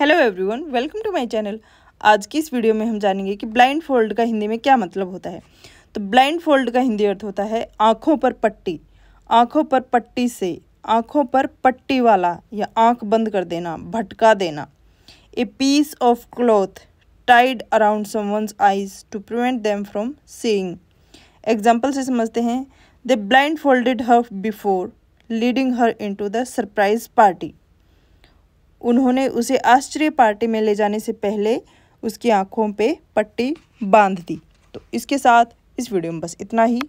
Hello everyone welcome to my channel आज की इस वीडियो में हम जानेंगे कि ब्लाइंड फोल्ड का हिंदी में क्या मतलब होता है। तो ब्लाइंड फोल्ड का हिंदी अर्थ होता है आँखों पर पट्टी। आँखों पर पट्टी से आँखों पर पट्टी वाला या आँख बंद कर देना, भटका देना। A piece of cloth tied around someone's eyes to prevent them from seeing example से समझते हैं। The blindfolded her before leading her into the surprise party उन्होंने उसे आश्चर्य पार्टी में ले जाने से पहले उसकी आँखों पे पट्टी बाँध दी। तो इसके साथ इस वीडियो में बस इतना ही।